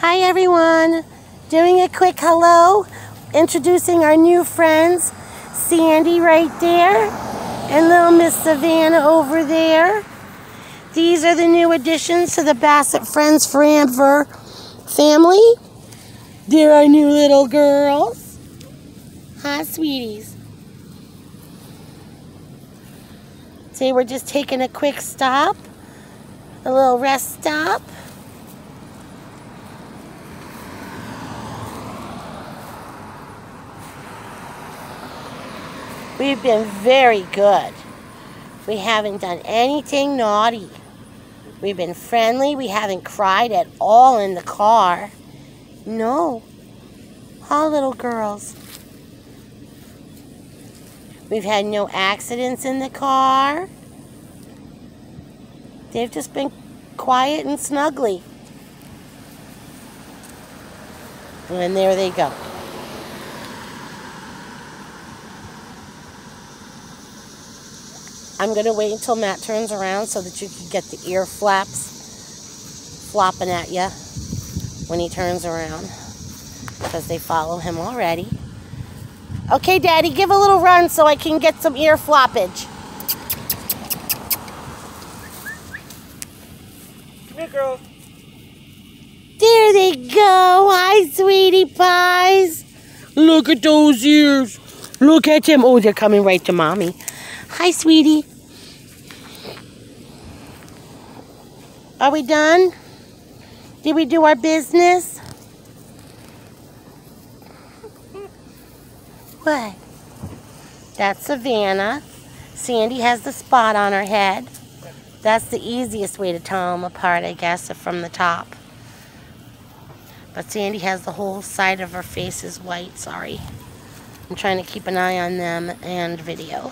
Hi everyone. Doing a quick hello. Introducing our new friends. Sandy right there. And little Miss Savannah over there. These are the new additions to the Basset Friends Forever family. They're our new little girls. Hi, sweeties. Say we're just taking a quick stop. A little rest stop. We've been very good. We haven't done anything naughty. We've been friendly. We haven't cried at all in the car. No. Huh, little girls? We've had no accidents in the car. They've just been quiet and snuggly. And there they go. I'm going to wait until Matt turns around so that you can get the ear flaps flopping at you when he turns around because they follow him already. Okay, Daddy, give a little run so I can get some ear floppage. Come here, girl. There they go. Hi, sweetie pies. Look at those ears. Look at them. Oh, they're coming right to mommy. Hi, sweetie. Are we done? Did we do our business? What? That's Savannah. Sandy has the spot on her head. That's the easiest way to tell them apart, I guess, from the top. But Sandy has the whole side of her face is white, sorry. I'm trying to keep an eye on them and video.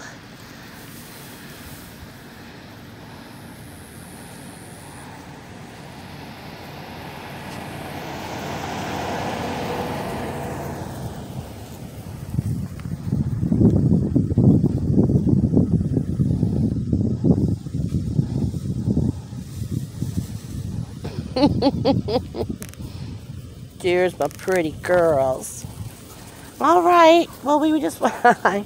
There's my pretty girls. All right. Well, we just. Hi,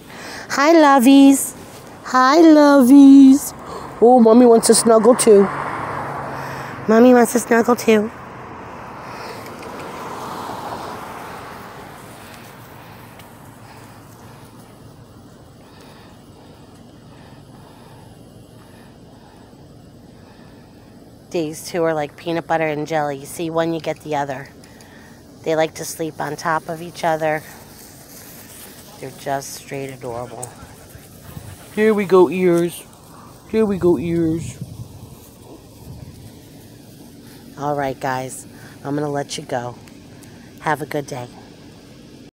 lovies. Hi, lovies. Oh, mommy wants to snuggle too. Mommy wants to snuggle too. These two are like peanut butter and jelly. You see one, you get the other. They like to sleep on top of each other. They're just straight adorable. Here we go, ears. Here we go, ears. All right, guys. I'm going to let you go. Have a good day.